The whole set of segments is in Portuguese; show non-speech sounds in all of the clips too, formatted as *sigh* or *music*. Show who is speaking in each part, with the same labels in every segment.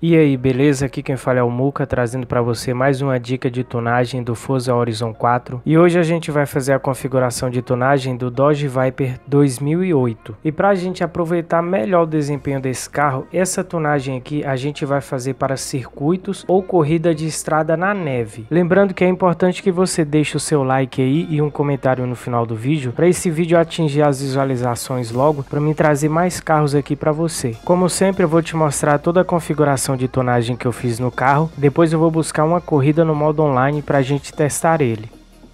Speaker 1: E aí, beleza? Aqui quem fala é o Muca, trazendo para você mais uma dica de tunagem do Forza Horizon 4. E hoje a gente vai fazer a configuração de tunagem do Dodge Viper 2008. E para a gente aproveitar melhor o desempenho desse carro, essa tunagem aqui a gente vai fazer para circuitos ou corrida de estrada na neve. Lembrando que é importante que você deixe o seu like aí e um comentário no final do vídeo, para esse vídeo atingir as visualizações logo, para me trazer mais carros aqui para você. Como sempre, eu vou te mostrar toda a configuração de tonagem que eu fiz no carro. Depois eu vou buscar uma corrida no modo online para a gente testar ele.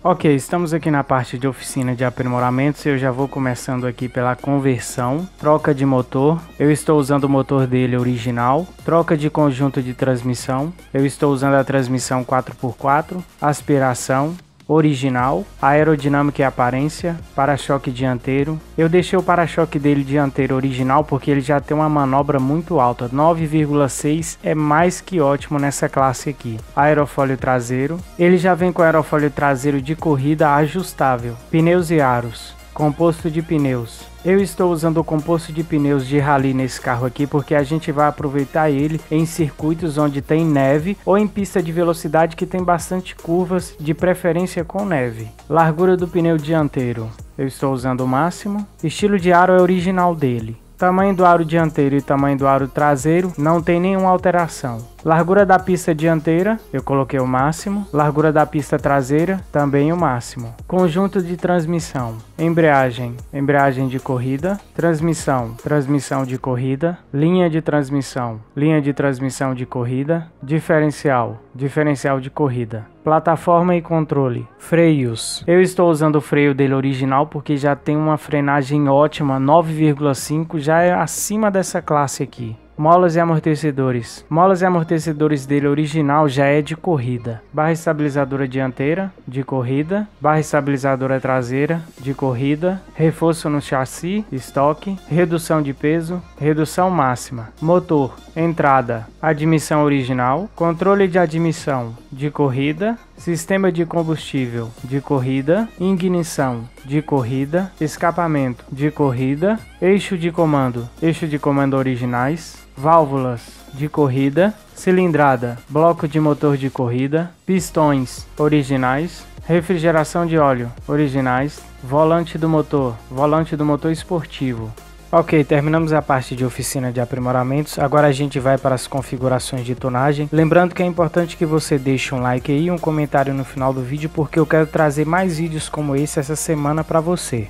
Speaker 1: Ok, estamos aqui na parte de oficina de aprimoramentos. Eu já vou começando aqui pela conversão, troca de motor. Eu estou usando o motor dele original, troca de conjunto de transmissão. Eu estou usando a transmissão 4x4, aspiração, original, aerodinâmica e aparência, para-choque dianteiro. Eu deixei o para-choque dele dianteiro original porque ele já tem uma manobra muito alta, 9,6 é mais que ótimo nessa classe aqui. Aerofólio traseiro, ele já vem com aerofólio traseiro de corrida ajustável. Pneus e aros, composto de pneus eu estou usando o composto de pneus de rally nesse carro aqui porque a gente vai aproveitar ele em circuitos onde tem neve ou em pista de velocidade que tem bastante curvas, de preferência com neve. Largura do pneu dianteiro. Eu estou usando o máximo. Estilo de aro é original dele. Tamanho do aro dianteiro e tamanho do aro traseiro não tem nenhuma alteração. Largura da pista dianteira, eu coloquei o máximo. Largura da pista traseira, também o máximo. Conjunto de transmissão. Embreagem, embreagem de corrida. Transmissão, transmissão de corrida. Linha de transmissão, linha de transmissão de corrida. Diferencial, diferencial de corrida. Plataforma e controle. Freios. Eu estou usando o freio dele original porque já tem uma frenagem ótima, 9,5, já é acima dessa classe aqui. Molas e amortecedores. Molas e amortecedores dele original já é de corrida. Barra estabilizadora dianteira, de corrida. Barra estabilizadora traseira, de corrida. Reforço no chassi, estoque. Redução de peso, redução máxima. Motor, entrada, admissão original. Controle de admissão, de corrida. Sistema de combustível, de corrida. Ignição, de corrida. Escapamento, de corrida. Eixo de comando, eixo de comando originais válvulas de corrida, cilindrada, bloco de motor de corrida, pistões originais, refrigeração de óleo originais, volante do motor, volante do motor esportivo. Ok, terminamos a parte de oficina de aprimoramentos, agora a gente vai para as configurações de tonagem. Lembrando que é importante que você deixe um like e um comentário no final do vídeo, porque eu quero trazer mais vídeos como esse essa semana para você.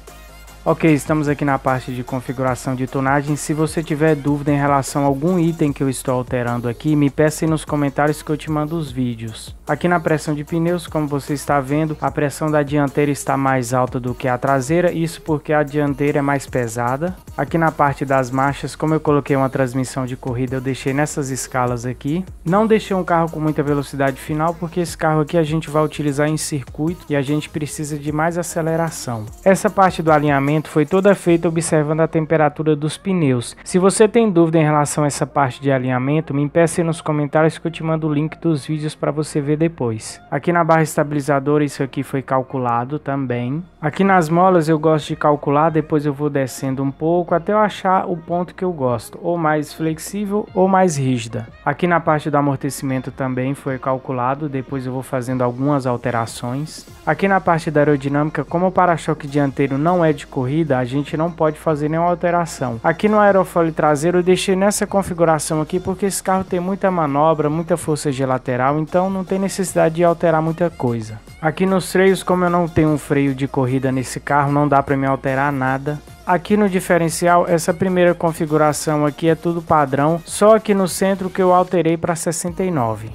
Speaker 1: Ok, estamos aqui na parte de configuração de tonagem. Se você tiver dúvida em relação a algum item que eu estou alterando aqui, me peça aí nos comentários que eu te mando os vídeos. Aqui na pressão de pneus, como você está vendo, a pressão da dianteira está mais alta do que a traseira, isso porque a dianteira é mais pesada. Aqui na parte das marchas, como eu coloquei uma transmissão de corrida, eu deixei nessas escalas aqui. Não deixei um carro com muita velocidade final, porque esse carro aqui a gente vai utilizar em circuito e a gente precisa de mais aceleração. Essa parte do alinhamento foi toda feita observando a temperatura dos pneus. Se você tem dúvida em relação a essa parte de alinhamento, me peça nos comentários que eu te mando o link dos vídeos para você ver depois. Aqui na barra estabilizadora isso aqui foi calculado também. Aqui nas molas eu gosto de calcular, depois eu vou descendo um pouco até eu achar o ponto que eu gosto, ou mais flexível ou mais rígida. Aqui na parte do amortecimento também foi calculado, depois eu vou fazendo algumas alterações. Aqui na parte da aerodinâmica, como o para-choque dianteiro não é de cor corrida, a gente não pode fazer nenhuma alteração. Aqui no aerofólio traseiro eu deixei nessa configuração aqui porque esse carro tem muita manobra, muita força de lateral, então não tem necessidade de alterar muita coisa. Aqui nos freios, como eu não tenho um freio de corrida nesse carro, não dá para me alterar nada. Aqui no diferencial, essa primeira configuração aqui é tudo padrão, só aqui no centro que eu alterei para 69.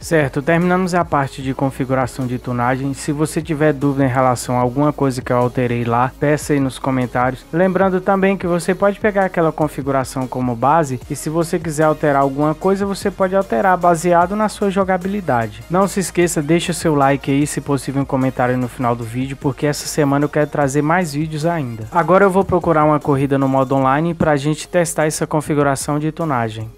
Speaker 1: Certo, terminamos a parte de configuração de tunagem. Se você tiver dúvida em relação a alguma coisa que eu alterei lá, peça aí nos comentários. Lembrando também que você pode pegar aquela configuração como base e se você quiser alterar alguma coisa, você pode alterar baseado na sua jogabilidade. Não se esqueça, deixe o seu like aí, se possível um comentário no final do vídeo, porque essa semana eu quero trazer mais vídeos ainda. Agora eu vou procurar uma corrida no modo online para a gente testar essa configuração de tunagem.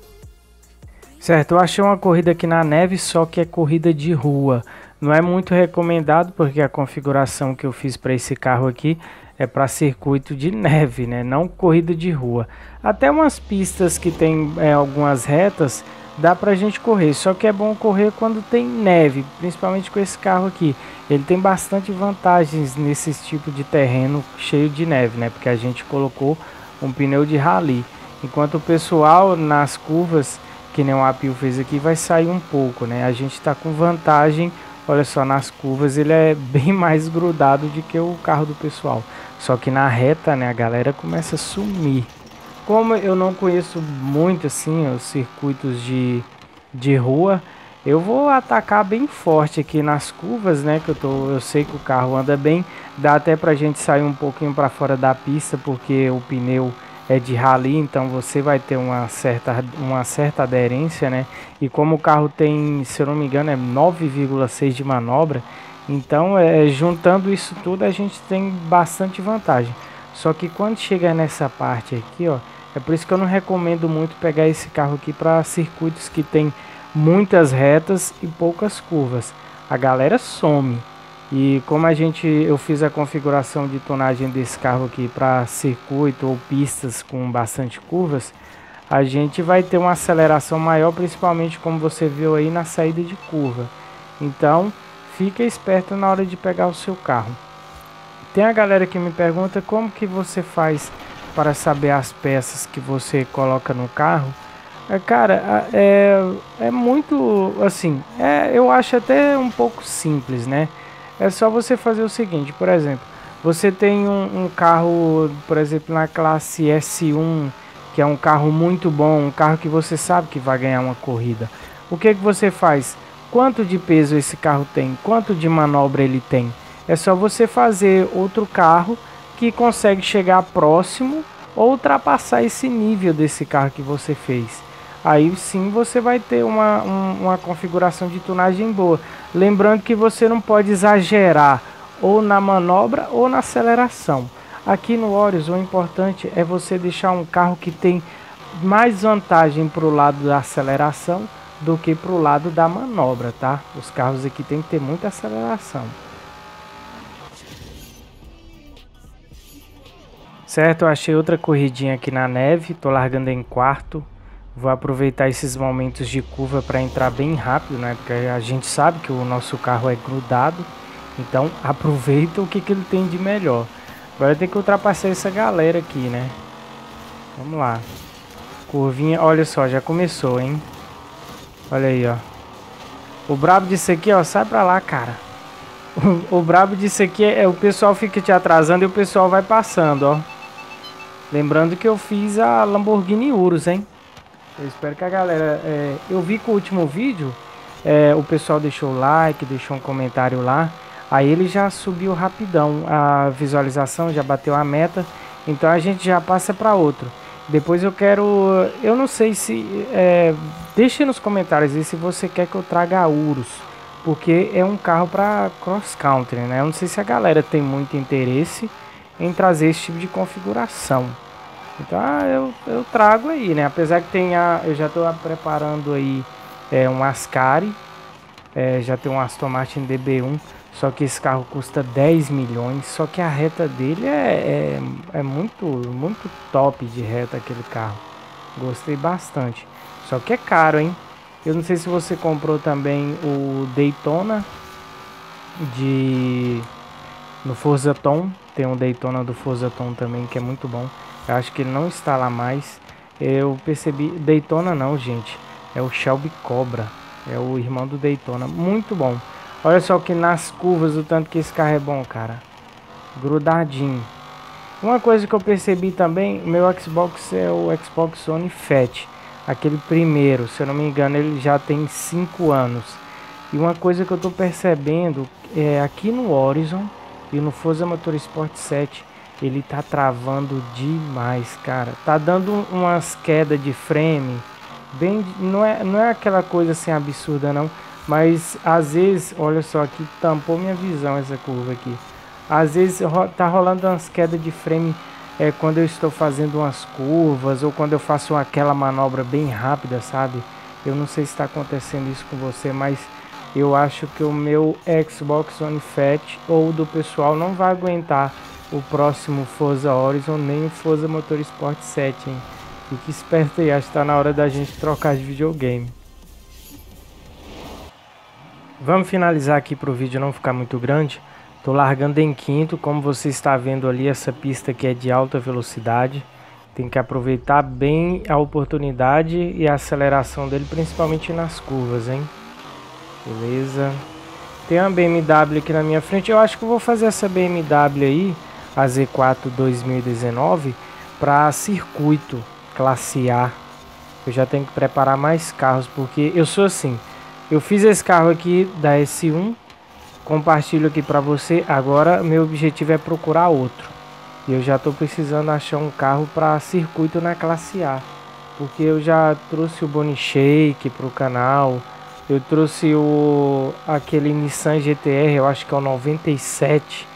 Speaker 1: Certo, eu achei uma corrida aqui na neve, só que é corrida de rua. Não é muito recomendado porque a configuração que eu fiz para esse carro aqui é para circuito de neve, né? Não corrida de rua. Até umas pistas que tem é, algumas retas dá pra gente correr, só que é bom correr quando tem neve, principalmente com esse carro aqui. Ele tem bastante vantagens nesse tipo de terreno cheio de neve, né? Porque a gente colocou um pneu de rally. Enquanto o pessoal nas curvas, que nem o Apio fez aqui, vai sair um pouco, né? A gente está com vantagem, olha só, nas curvas ele é *laughs* bem mais grudado do que o carro do pessoal. Só que na reta, né, a galera começa a sumir. Como eu não conheço muito assim os circuitos de, de rua, eu vou atacar bem forte aqui nas curvas, né? Que eu tô, eu sei que o carro anda bem, dá até pra gente sair um pouquinho para fora da pista, porque o pneu é de rally, então você vai ter uma certa, uma certa aderência, né? E como o carro tem, se eu não me engano, é 9,6 de manobra, então é, juntando isso tudo a gente tem bastante vantagem. Só que quando chega nessa parte aqui, ó, é por isso que eu não recomendo muito pegar esse carro aqui para circuitos que tem muitas retas e poucas curvas. A galera some. E como a gente eu fiz a configuração de tonagem desse carro aqui para circuito ou pistas com bastante curvas, a gente vai ter uma aceleração maior, principalmente como você viu aí na saída de curva. Então, fica esperto na hora de pegar o seu carro. Tem a galera que me pergunta como que você faz para saber as peças que você coloca no carro. É, cara, é, é muito assim, é, eu acho até um pouco simples, né? É só você fazer o seguinte, por exemplo, você tem um, um carro, por exemplo, na classe S1, que é um carro muito bom, um carro que você sabe que vai ganhar uma corrida. O que que você faz? Quanto de peso esse carro tem? Quanto de manobra ele tem? É só você fazer outro carro que consegue chegar próximo ou ultrapassar esse nível desse carro que você fez. Aí sim você vai ter uma, um, uma configuração de tunagem boa. Lembrando que você não pode exagerar ou na manobra ou na aceleração. Aqui no Horizon o importante é você deixar um carro que tem mais vantagem para o lado da aceleração do que para o lado da manobra, tá? Os carros aqui tem que ter muita aceleração. Certo, eu achei outra corridinha aqui na neve, tô largando em quarto. Vou aproveitar esses momentos de curva para entrar bem rápido, né? Porque a gente sabe que o nosso carro é grudado. Então aproveita o que, que ele tem de melhor. Agora tem que ultrapassar essa galera aqui, né? Vamos lá. Curvinha, olha só, já começou, hein? Olha aí, ó. O brabo disso aqui, ó, sai pra lá, cara. O, o brabo disso aqui é, é o pessoal fica te atrasando e o pessoal vai passando, ó. Lembrando que eu fiz a Lamborghini Urus, hein? Eu espero que a galera... É, eu vi que o último vídeo, é, o pessoal deixou like, deixou um comentário lá. Aí ele já subiu rapidão a visualização, já bateu a meta. Então a gente já passa para outro. Depois eu quero... Eu não sei se... É, deixe nos comentários aí se você quer que eu traga a Urus. Porque é um carro para cross country, né? Eu não sei se a galera tem muito interesse em trazer esse tipo de configuração. Então ah, eu, eu trago aí, né? Apesar que tenha, eu já estou preparando aí é, um Ascari, é, já tem um Aston Martin DB1, só que esse carro custa 10 milhões, só que a reta dele é, é, é muito, muito top de reta aquele carro. Gostei bastante. Só que é caro, hein? Eu não sei se você comprou também o Daytona de no Forza Tom, tem um Daytona do Forza Tom também que é muito bom. Eu acho que ele não está lá mais. Eu percebi. Daytona não, gente. É o Shelby Cobra. É o irmão do Daytona. Muito bom. Olha só que nas curvas o tanto que esse carro é bom, cara. Grudadinho. Uma coisa que eu percebi também, meu Xbox é o Xbox One Fat. Aquele primeiro, se eu não me engano, ele já tem 5 anos. E uma coisa que eu estou percebendo é aqui no Horizon e no Forza Motorsport 7 ele tá travando demais, cara. Tá dando umas quedas de frame, bem, não é, não é aquela coisa assim absurda não, mas às vezes, olha só aqui tampou minha visão essa curva aqui. Às vezes tá rolando umas quedas de frame é quando eu estou fazendo umas curvas ou quando eu faço aquela manobra bem rápida, sabe? Eu não sei se está acontecendo isso com você, mas eu acho que o meu Xbox One Fat ou do pessoal não vai aguentar o próximo Forza Horizon nem o Forza Motorsport 7, hein? Fique esperto aí, acho que tá na hora da gente trocar de videogame. Vamos finalizar aqui para o vídeo não ficar muito grande. Tô largando em quinto, como você está vendo ali, essa pista aqui é de alta velocidade. Tem que aproveitar bem a oportunidade e a aceleração dele, principalmente nas curvas, hein? Beleza. Tem uma BMW aqui na minha frente. Eu acho que eu vou fazer essa BMW aí, a Z4 2019, para circuito classe A. Eu já tenho que preparar mais carros, porque eu sou assim. Eu fiz esse carro aqui da S1 compartilho aqui para você. Agora meu objetivo é procurar outro. E eu já estou precisando achar um carro para circuito na classe A. Porque eu já trouxe o Boni Shake para o canal. Eu trouxe o aquele Nissan GTR, eu acho que é o 97.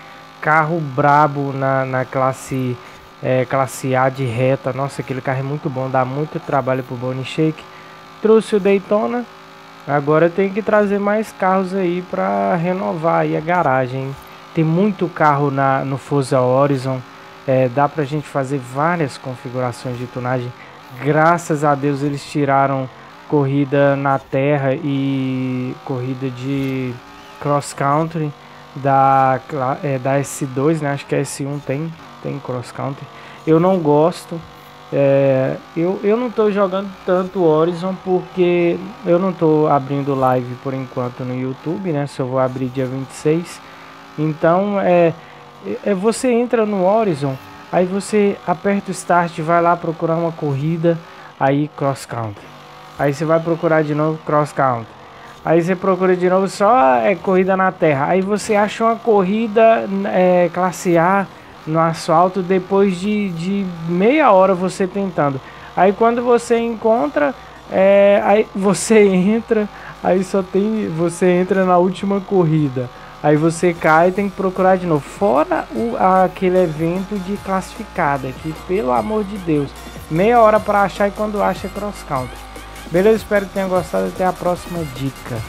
Speaker 1: Carro brabo na, na classe, é, classe A de reta. Nossa, aquele carro é muito bom, dá muito trabalho para o Boni Shake. Trouxe o Daytona Agora tem que trazer mais carros aí para renovar aí a garagem. Tem muito carro na, no Forza Horizon. É, dá pra gente fazer várias configurações de tunagem. Graças a Deus eles tiraram corrida na terra e corrida de cross country da, é, da S2, né? Acho que a S1 tem, tem cross country. Eu não gosto, é, eu, eu não estou jogando tanto Horizon porque eu não estou abrindo live por enquanto no YouTube, né? Só vou abrir dia 26. Então é, é você entra no Horizon, aí você aperta o start, vai lá procurar uma corrida, aí cross country. Aí você vai procurar de novo cross country. Aí você procura de novo só é corrida na terra. Aí você acha uma corrida é, classe A no asfalto depois de, de meia hora você tentando. Aí quando você encontra, é, aí você *laughs* entra, aí só tem. Você entra na última corrida. Aí você cai e tem que procurar de novo. Fora o, aquele evento de classificada, que pelo amor de Deus, meia hora para achar e quando acha é cross country. Beleza? Espero que tenha gostado. Até a próxima dica.